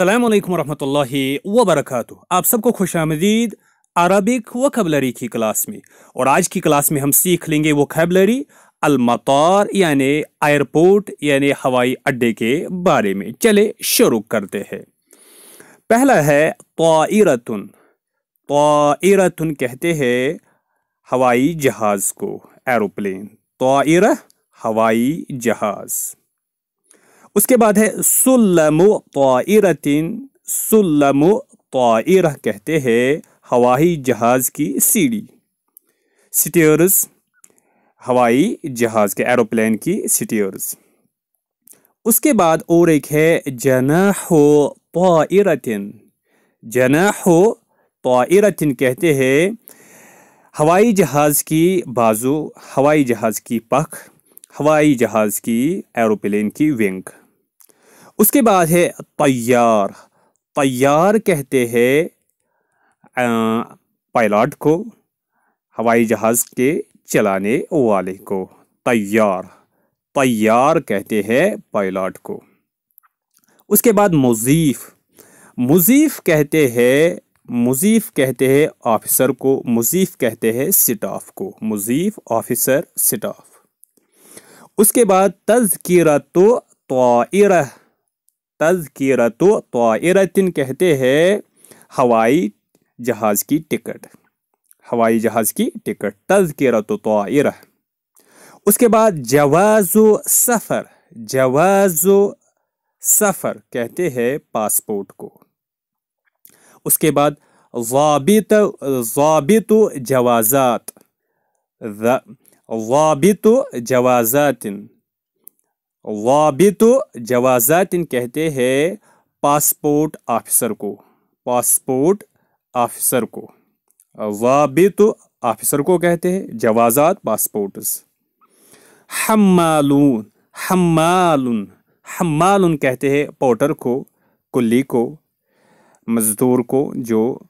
अल्लाम वरहमतुल्लाहि वबरकातुह आप सबको खुश आमदीद, अरबिक वकबलरी की क्लास में। और आज की क्लास में हम सीख लेंगे वकबलरी अलमतार यानि एयरपोर्ट यानि हवाई अड्डे के बारे में। चले शुरू करते हैं। पहला है ताइरतुन। ताइरतुन कहते हैं हवाई जहाज़ को एरोप्लेन ताइर, हवाई जहाज़। उसके बाद है, सुल्लमु ताइरतिन, सुल्लमु ताइर कहते हैं हवाई जहाज़ की सीढ़ी। स्टीयर्स हवाई जहाज़ के एरोप्लेन की स्टीयर्स उसके बाद और एक है, जनाहो ताइरतिन। जनाहो ताइरतिन कहते हैं हवाई जहाज़ की बाजू, हवाई जहाज़ की पख, हवाई जहाज़ की एरोप्लेन की विंग। उसके बाद है तैयार। तैयार कहते हैं पायलट को, हवाई जहाज़ के चलाने वाले को। तैयार। तैयार कहते हैं पायलट को। उसके बाद मुजीफ। मुजीफ कहते हैं, मुजीफ कहते हैं ऑफिसर को, मुजीफ कहते हैं स्टाफ को। मुजीफ, ऑफिसर, स्टाफ। उसके बाद तजकीरत ताइर तजकीरत ताइरतिन कहते हैं हवाई जहाज़ की टिकट। हवाई जहाज़ की टिकट तजकीरत ताइर। उसके बाद जवाजो सफ़र जवाजो सफ़र कहते हैं पासपोर्ट को। उसके बाद ज़ाबित ज़ाबित जवाजात वाबित जवाजातिन। वाबित जवाजातिन कहते हैं पासपोर्ट ऑफिसर को, पासपोर्ट ऑफिसर को। वाबित ऑफिसर को कहते हैं, जवाजात पासपोर्ट्स हम्मालून हम्मालून हम्मालून कहते हैं पोर्टर को, कुल्ली को, मजदूर को, जो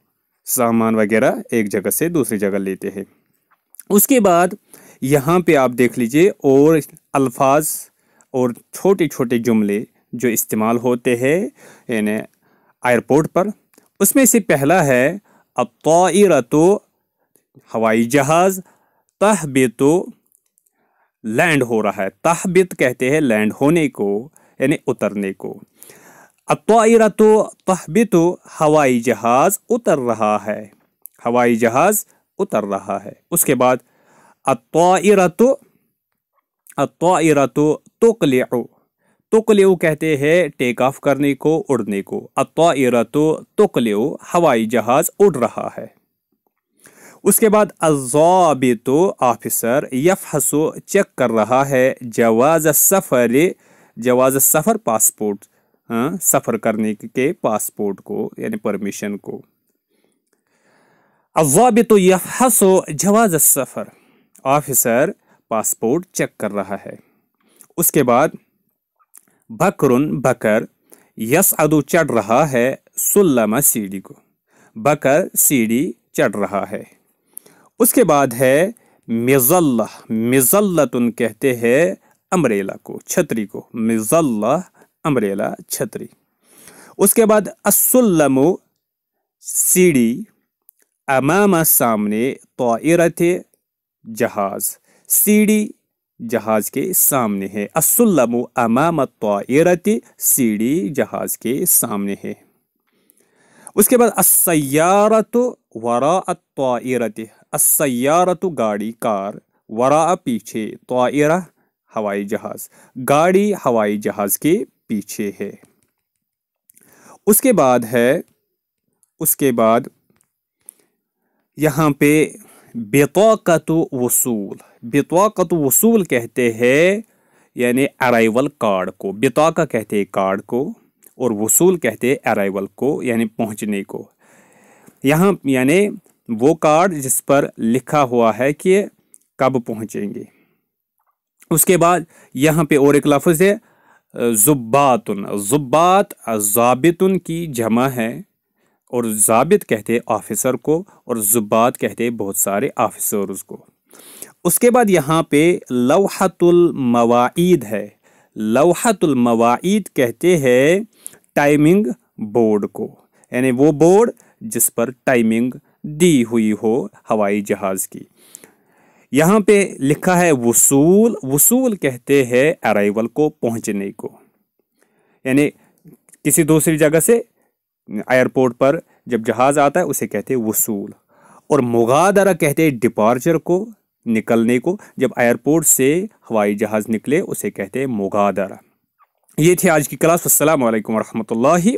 सामान वगैरह एक जगह से दूसरी जगह लेते हैं। उसके बाद यहाँ पे आप देख लीजिए और अल्फाज और छोटे छोटे जुमले जो इस्तेमाल होते हैं, यानी एयरपोर्ट पर, उसमें से पहला है अब तो हवाई जहाज़, तहबित लैंड हो रहा है। तहबित कहते हैं लैंड होने को, यानी उतरने को। अब तो तहबित हवाई जहाज़ उतर रहा है। हवाई जहाज़ उतर रहा है। उसके बाद अत्वाइरतु अत्वाइरतु तुकलिउ। तुकलिउ कहते हैं टेक ऑफ़ करने को, उड़ने को। अत्वाइरतु तुकलिउ, हवाई जहाज़ उड़ रहा है। उसके बाद अजाबितो ऑफिसर यफहसो चेक कर रहा है, जवाज सफ़र जवाज सफ़र पासपोर्ट हाँ सफ़र करने के पासपोर्ट को, यानी परमिशन को। अजाबितो यफहसो जवाज सफ़र। ऑफिसर पासपोर्ट चेक कर रहा है। उसके बाद, बकरुन बकर, यस अदु चढ़ रहा है सुल्लमा सीढ़ी को। बकर सीढ़ी चढ़ रहा है। उसके बाद है मिजल्ला मिजल्लतुन कहते हैं अम्ब्रेला को, छतरी को। मिजल्ला अम्ब्रेला, छतरी। उसके बाद असुल्लमु सीढ़ी, अमामा सामने तो जहाज़। सीढ़ी जहाज़ के सामने है। असुल्लमु अमाम सीढ़ी जहाज़ के सामने है। उसके बाद असैयारत वरा तायरति असैयारत गाड़ी, कार वरा पीछे तायरा हवाई जहाज़, गाड़ी, हवाई जहाज़ के पीछे है। उसके बाद है, उसके बाद यहाँ पे बेतौकत वसूल। बेतौकत वसूल कहते हैं, यानी अराइवल कार्ड को। बेतौका कहते हैं कार्ड को, और वसूल कहते हैं अराइवल को, यानी पहुँचने को। यहाँ, यानी वो कार्ड जिस पर लिखा हुआ है कि कब पहुँचेंगे। उसके बाद यहाँ पे और एक लफ्ज़ है, जुब्बातुन। जुब्बात जाबितुन की जमा है। और जाबित कहते ऑफिसर को और जुबात कहते बहुत सारे ऑफिसर्स को। उसके बाद यहाँ पे लवहतुलमवाद है। लवहतुलमवाद कहते हैं टाइमिंग बोर्ड को, यानी वो बोर्ड जिस पर टाइमिंग दी हुई हो हवाई जहाज़ की। यहाँ पे लिखा है वसूल वसूल कहते हैं अराइवल को पहुँचने को। यानी किसी दूसरी जगह से एयरपोर्ट पर जब जहाज़ आता है, उसे कहते हैं वसूल। और मुगादरा कहते हैं डिपार्चर को, निकलने को। जब एयरपोर्ट से हवाई जहाज़ निकले, उसे कहते हैं मुगादरा। ये थी आज की क्लास वालेकुम रहमतुल्लाहि